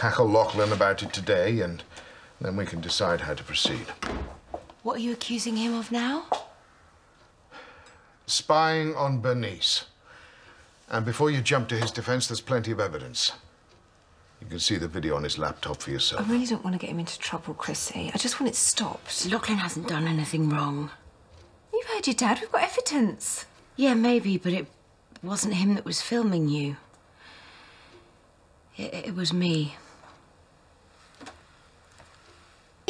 tackle Lachlan about it today, and then we can decide how to proceed. What are you accusing him of now? Spying on Bernice. And before you jump to his defense, there's plenty of evidence. You can see the video on his laptop for yourself. I really don't want to get him into trouble, Chrissie. I just want it stopped. Lachlan hasn't done anything wrong. You've heard your dad. We've got evidence. Yeah, maybe, but it wasn't him that was filming you. It, it was me.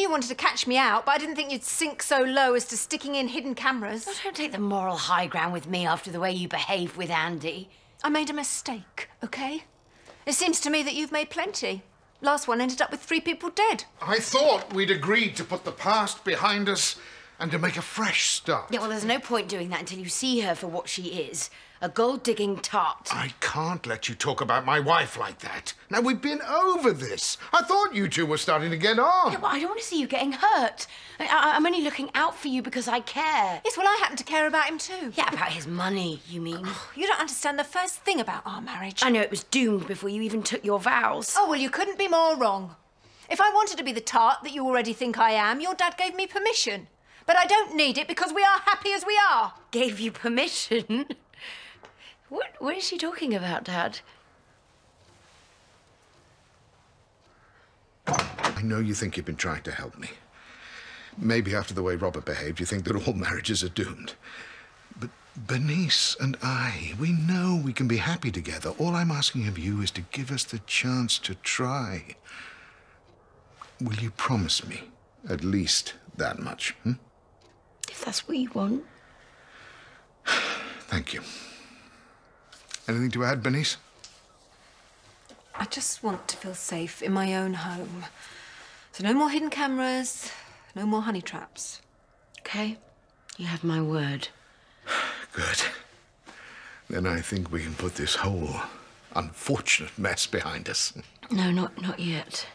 You wanted to catch me out, but I didn't think you'd sink so low as to sticking in hidden cameras. Oh, don't take the moral high ground with me after the way you behaved with Andy. I made a mistake, okay? It seems to me that you've made plenty. Last one ended up with three people dead. I thought we'd agreed to put the past behind us and to make a fresh start. Yeah, well, there's no point doing that until you see her for what she is a gold digging tart. I can't let you talk about my wife like that. Now, we've been over this. I thought you two were starting to get on. Yeah, well, I don't want to see you getting hurt. I, am only looking out for you because I care. Yes, well, I happen to care about him too. Yeah, about his money, you mean? Oh, you don't understand the first thing about our marriage. I know it was doomed before you even took your vows. Oh, well, you couldn't be more wrong. If I wanted to be the tart that you already think I am, your dad gave me permission. But I don't need it because we are happy as we are. Gave you permission? What, what is she talking about, Dad? I know you think you've been trying to help me. Maybe after the way Robert behaved, you think that all marriages are doomed. But Bernice and I, we know we can be happy together. All I'm asking of you is to give us the chance to try. Will you promise me at least that much? Hmm? If that's what you want. Thank you. Anything to add, Bernice? I just want to feel safe in my own home. So no more hidden cameras, no more honey traps. Okay? You have my word. Good. Then I think we can put this whole unfortunate mess behind us. No, not not yet.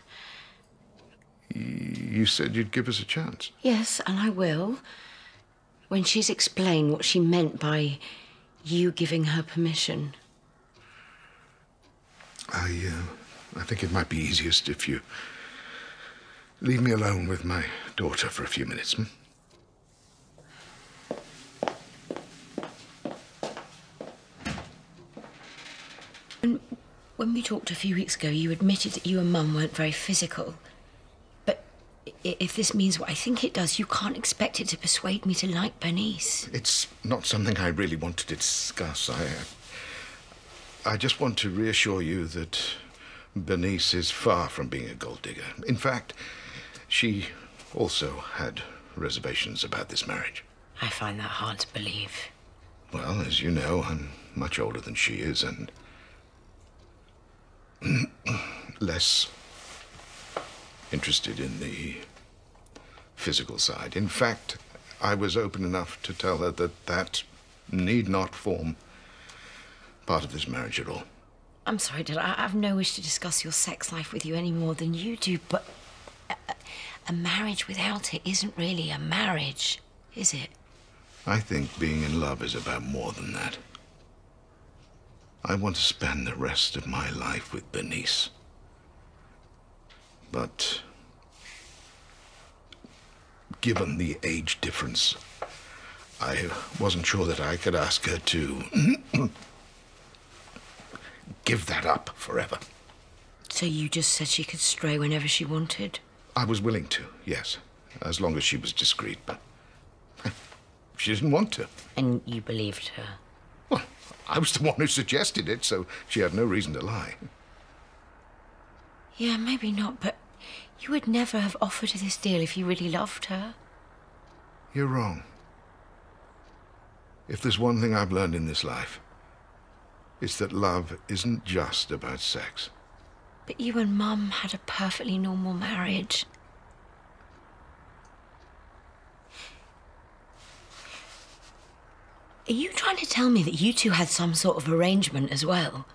You said you'd give us a chance. Yes, and I will. When she's explained what she meant by you giving her permission. I, uh, I think it might be easiest if you leave me alone with my daughter for a few minutes. Hmm? When we talked a few weeks ago, you admitted that you and Mum weren't very physical. But if this means what I think it does, you can't expect it to persuade me to like Bernice. It's not something I really want to discuss. I, I just want to reassure you that Bernice is far from being a gold digger. In fact, she also had reservations about this marriage. I find that hard to believe. Well, as you know, I'm much older than she is and less interested in the physical side. In fact, I was open enough to tell her that that need not form part of this marriage at all. I'm sorry, Dad. I have no wish to discuss your sex life with you any more than you do, but a, a marriage without it isn't really a marriage, is it? I think being in love is about more than that. I want to spend the rest of my life with Bernice. But given the age difference, I wasn't sure that I could ask her to give that up forever. So you just said she could stray whenever she wanted? I was willing to, yes, as long as she was discreet, but she didn't want to. And you believed her? Well, I was the one who suggested it, so she had no reason to lie. Yeah, maybe not, but you would never have offered her this deal if you really loved her. You're wrong. If there's one thing I've learned in this life, it's that love isn't just about sex. But you and Mum had a perfectly normal marriage. Are you trying to tell me that you two had some sort of arrangement as well?